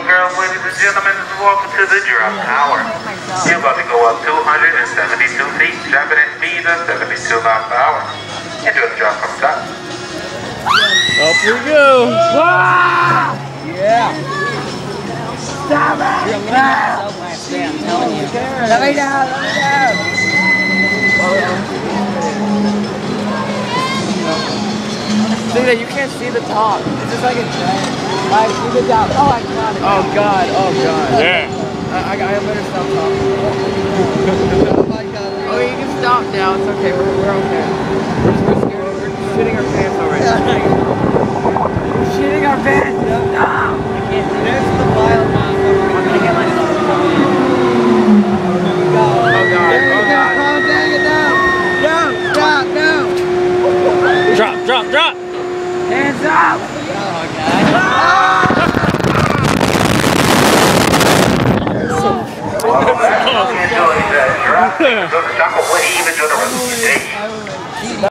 and girls, ladies and gentlemen, welcome to the drop tower. You're about to go up 272 feet, dropping at speeds of 72 miles per hour. Enjoy the drop from the top. Up we go. Yeah. Stop it! You're gonna get yourself last day, I'm telling you. See that you can't see the top. It's just like a giant. I see the top. Oh, I got it. Oh god. Oh god. Yeah. I, I, I better stop talking. oh my god. Oh, you can stop now. It's okay. We're, we're okay. We're, we're scared. We're shitting our pants already. we're shitting our pants. No. no. I can't do There's the wild man. I'm gonna get myself. Oh god. Oh god. Oh god. Calm down. Down. No. Stop. No. Drop, drop, drop. Hands up. Oh god.